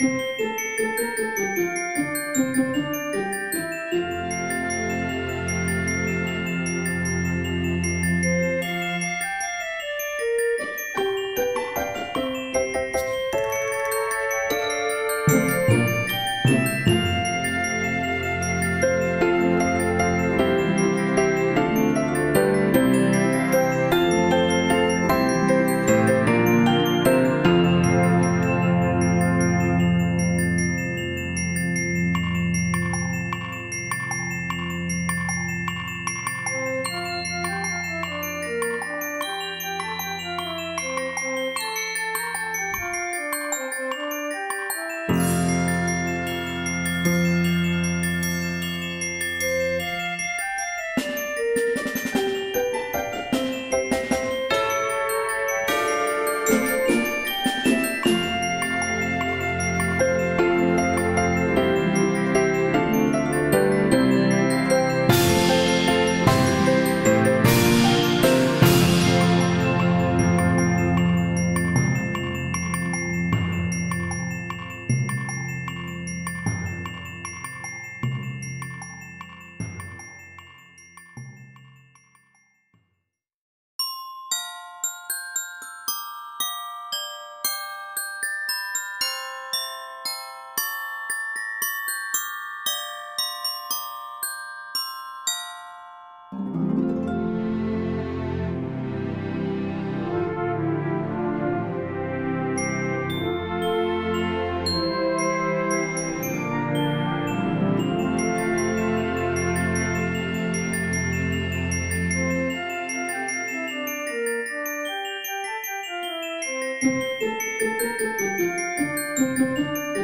Música thank you